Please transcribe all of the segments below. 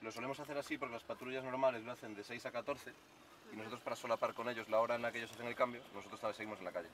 Lo solemos hacer así porque las patrullas normales lo hacen de 6 a 14 y nosotros para solapar con ellos la hora en la que ellos hacen el cambio, nosotros también seguimos en la calle.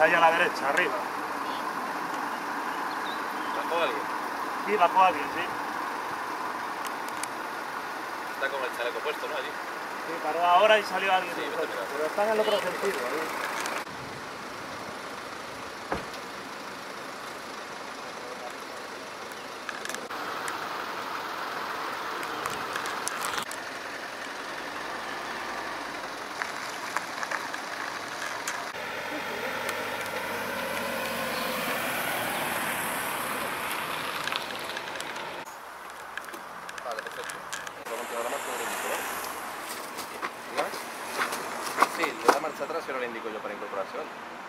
Ahí a la derecha, arriba. ¿Bajó alguien? Sí, bajó alguien, sí. Está con el chaleco puesto, ¿no? Allí. Sí, paró ahora y salió alguien. Sí, mirar. Pero está en el otro sentido. ahí. Vale, perfecto. Vamos a la marcha ahora indico, ¿no? ¿Más? Sí, le da marcha atrás ahora le indico yo para incorporarse, ¿vale?